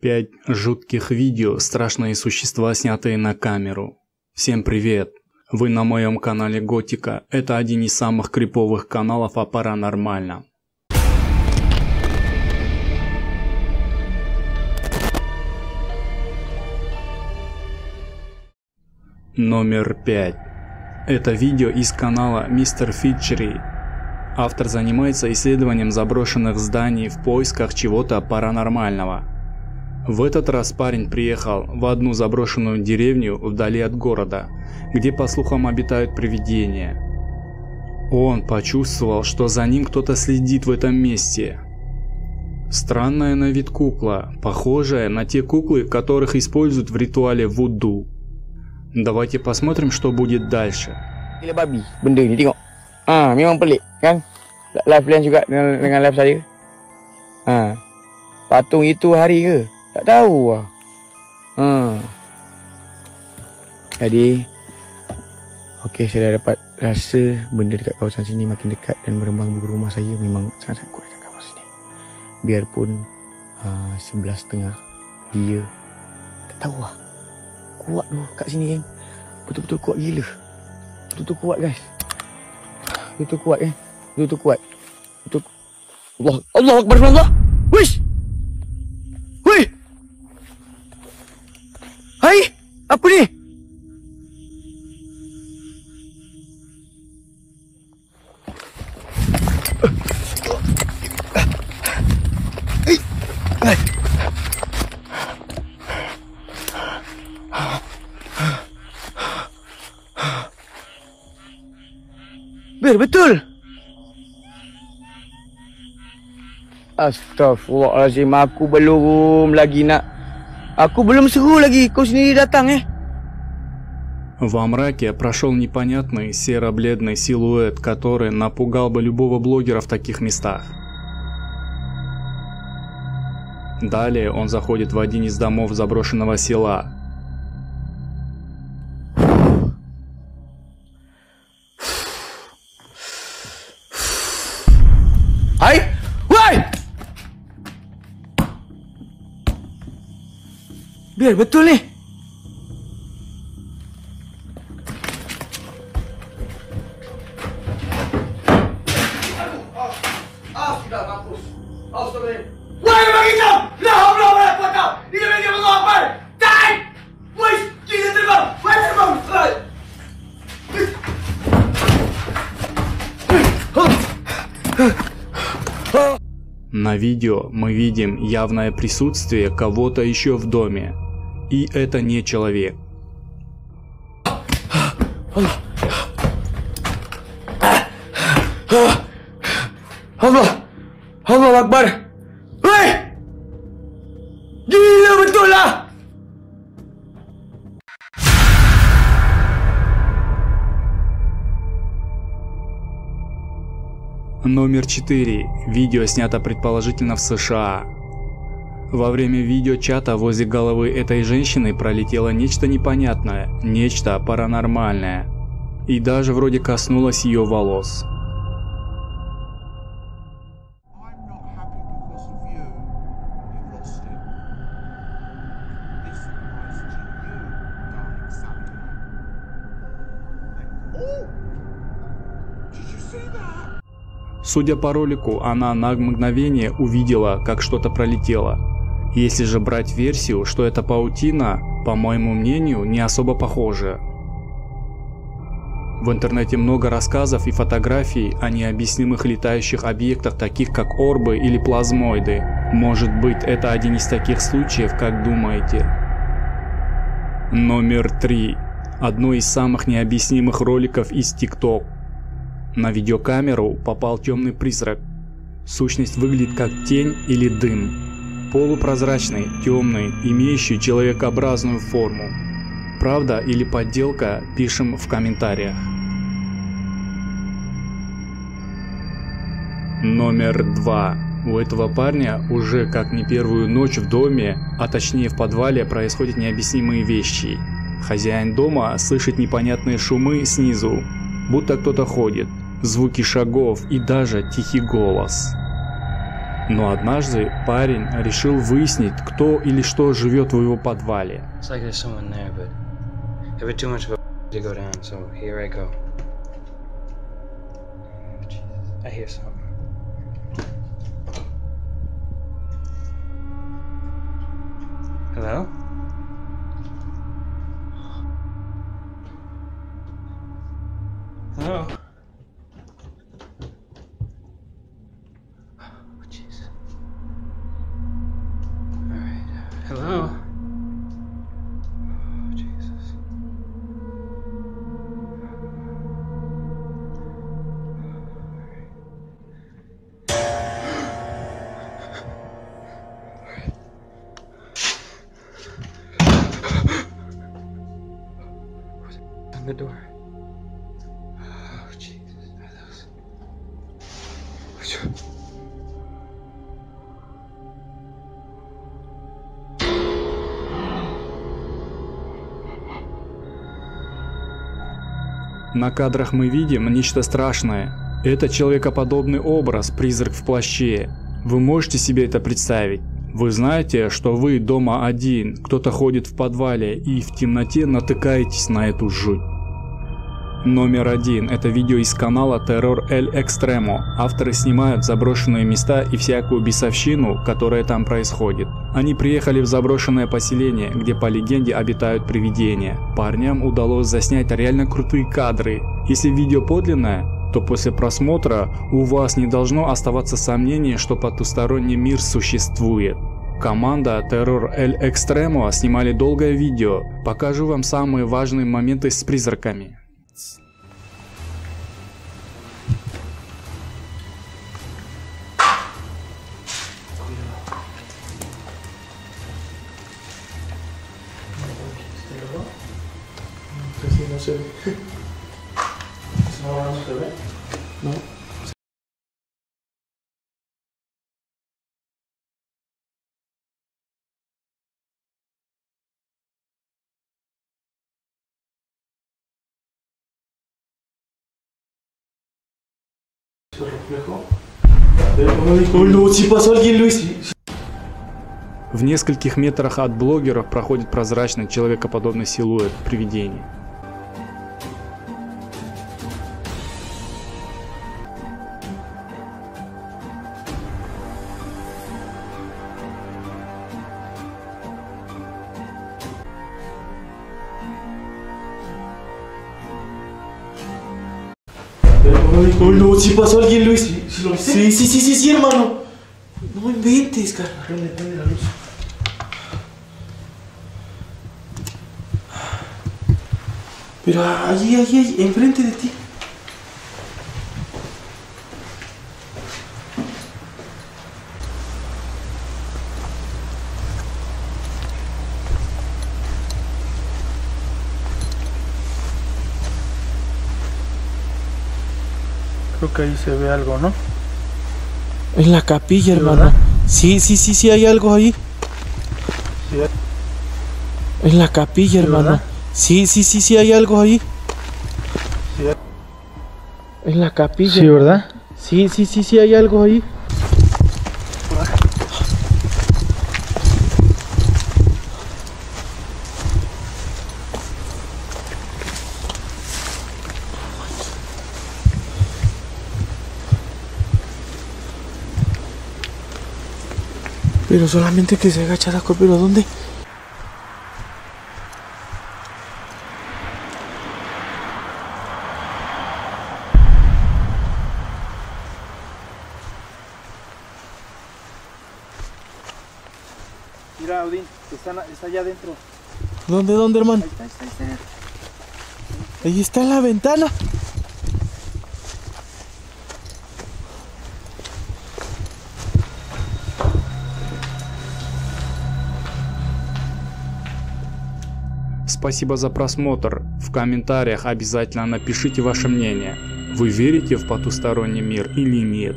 Пять жутких видео «Страшные существа, снятые на камеру». Всем привет! Вы на моем канале Готика. Это один из самых криповых каналов о паранормальном. Номер пять. Это видео из канала Мистер Фитчери. Автор занимается исследованием заброшенных зданий в поисках чего-то паранормального. В этот раз парень приехал в одну заброшенную деревню вдали от города, где по слухам обитают привидения. Он почувствовал, что за ним кто-то следит в этом месте. Странная на вид кукла, похожая на те куклы, которых используют в ритуале Вуду. Давайте посмотрим, что будет дальше. Patung itu hari ke? Tak tahu lah. Ha. Jadi Okey, saya dah dapat rasa benda dekat kawasan sini makin dekat dan merembang di rumah saya memang sangat-sangat kuat dekat kawasan sini. Biarpun uh, sebelas tengah dia tak tahu lah. Kuat tu kat sini kan. Betul-betul kuat gila. Betul-betul kuat guys. Betul-betul kuat kan. Betul-betul kuat. Betul. Allah Allah Akbar Allah. Wish. Apa ni? Bir betul. Astaghfirullahalazim aku belum lagi nak Aku belum seru lagi kau sendiri datang eh. Во мраке прошел непонятный серо-бледный силуэт, который напугал бы любого блогера в таких местах. Далее он заходит в один из домов заброшенного села. Hai. Woi, terbang. Hai. На видео мы видим явное присутствие кого-то еще в доме. И это не человек. Allah Akbar. Hei! Gila betul lah. Номер 4. Видео снято предположительно в США. Во время видеочата возле головы этой женщины пролетело нечто непонятное, нечто паранормальное. И даже вроде коснулось ее волос. Судя по ролику, она на мгновение увидела, как что-то пролетело. Если же брать версию, что это паутина, по моему мнению, не особо похоже. В интернете много рассказов и фотографий о необъяснимых летающих объектах, таких как орбы или плазмоиды. Может быть, это один из таких случаев, как думаете? Номер 3. Одно из самых необъяснимых роликов из TikTok. На видеокамеру попал темный призрак. Сущность выглядит как тень или дым. Полупрозрачный, темный, имеющий человекообразную форму. Правда или подделка, пишем в комментариях. Номер два. У этого парня уже как не первую ночь в доме, а точнее в подвале происходят необъяснимые вещи. Хозяин дома слышит непонятные шумы снизу, будто кто-то ходит, звуки шагов и даже тихий голос. Но однажды парень решил выяснить, кто или что живет в его подвале. It's the door. Oh, Jesus. На кадрах мы видим нечто страшное. Это человекоподобный образ, призрак в плаще. Вы можете себе это представить? Вы знаете, что вы дома один, кто-то ходит в подвале и в темноте натыкаетесь на эту жуть. Номер один. Это видео из канала Terror El Extremo. Авторы снимают заброшенные места и всякую бесовщину, которая там происходит. Они приехали в заброшенное поселение, где по легенде обитают привидения. Парням удалось заснять реально крутые кадры. Если видео подлинное, то после просмотра у вас не должно оставаться сомнений, что потусторонний мир существует. Команда Terror El Extremo снимали долгое видео. Покажу вам самые важные моменты с призраками. Ой, ну, si pasó alguien, Luis. В нескольких метрах от блогеров проходит прозрачный человекоподобный силуэт привидения. Oi, no, si pasó alguien, Luis. Sí, sí, sí, sí, sí, hermano. No inventes, cara. Prende, prende la luz. Pero allí, allí, allí, enfrente de ti. Creo que ahí se ve algo, ¿no? En la capilla, Sí, hermano. ¿verdad? Sí, sí, sí, sí, hay algo ahí. Sí, En la capilla, Sí, hermano. ¿verdad? Sí, sí, sí, sí, hay algo ahí. Sí. En la capilla. Sí, ¿verdad? Sí, sí, sí, sí, hay algo ahí. Pero solamente que se agacha la pero ¿dónde? Mira, Odín, está, está allá adentro. ¿Dónde, dónde, hermano? Ahí está, ahí está, ahí está. Ahí está en la ventana. Спасибо за просмотр. В комментариях обязательно напишите ваше мнение. Вы верите в потусторонний мир или нет?